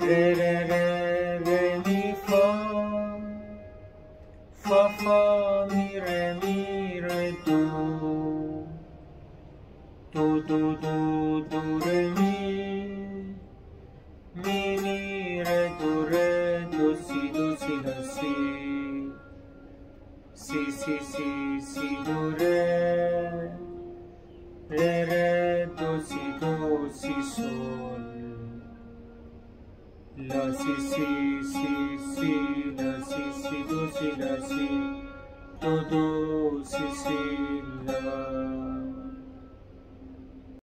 Re re re re mi fa fa fa mi re mi re do do do do do re mi mi mi re do re do si do si do si si si si si do re re re do si do si sol La si si si si la si si do si la si do do si si la